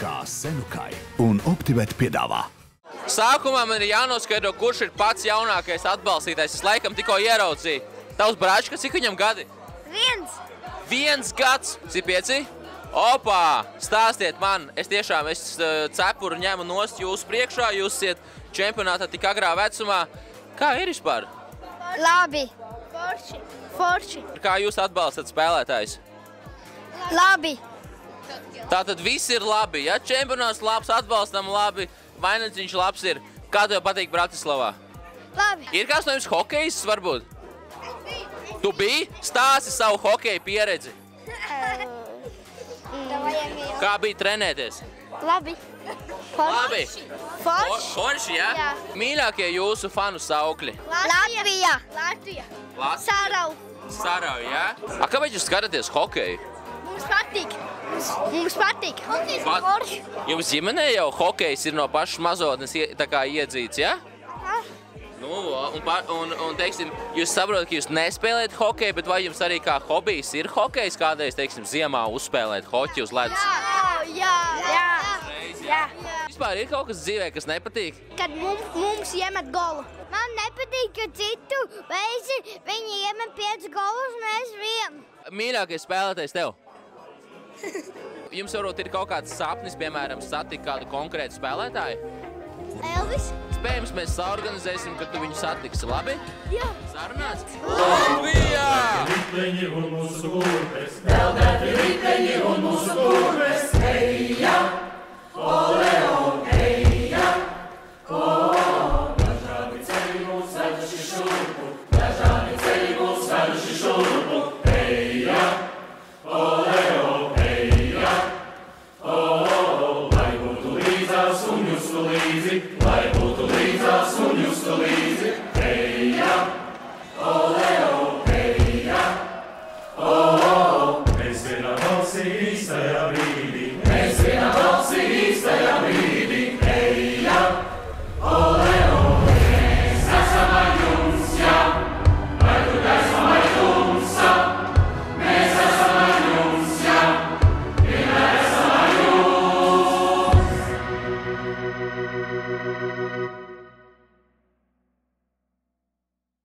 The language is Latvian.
kā Senukai un Optibet piedāvā. Sākumā man ir jānoskaidro, kurš ir pats jaunākais atbalstītājs. Es laikam tikko ieraudzīju. Tavs brāčs, cik viņam gadi? Viens. Viens gads, cik pieci? Opā! Stāstiet man, es tiešām es uh, cepuru ņemu nost jūsu priekšā, jūs esat čempionātā tik agrā vecumā. Kā ir vispār? Labi. Forši. Forši. Kā jūs atbalstat spēlētājus? Labi. Tātad viss ir labi, ja čempionāts labs, atbalstam labi, vainagdziņš labs ir. Kā tev patīk Bratislavā? Labi. Ir kāds no jums hokejs varbūt? Tu biji? Stāsti savu hokeja pieredzi. Kā bija trenēties? Labi. Labi. Forši. Forši, jā? Jā. Mīļākie jūsu fanu saukļi? Latvija. Latvija. Sarau. Sarau, jā? A, kāpēc jūs skatāties hokeju? Mums patīk. Mums, mums patīk. Pat-. Jums ģimenē jau hokejs ir no pašas mazotnes iedzīts, jā? Nu, un, un, un, teiksim, jūs saprotat, ka jūs nespēlējat hokeju, bet vai jums arī kā hobijs ir hokejs kādreiz, teiksim, ziemā uzspēlēt hoķi uz ledus? Jā. Jā. Jā. Jā. Vispār ir kaut kas dzīvē, kas nepatīk? Kad mums, mums iemet golu. Man nepatīk, ka citu reizi viņi iemet 5 golus, mēs vienu. Mīļākais spēlētājs tev? Jums varbūt ir kaut kāds sapnis, piemēram, satikt kādu konkrētu spēlētāju? Elvis? Iespējams, mēs saorganizēsim, ka tu viņu satiksi, labi? Jā. Sarunāts? Latvijā! Riteņi un mūsu gulbes, lai būtu līdzās un justu līdzi. Eja, ole, o, eja, o, o. Mēs vienā balsī īstajā brīdī. Mēs vienā balsī īstajā brīdī. Música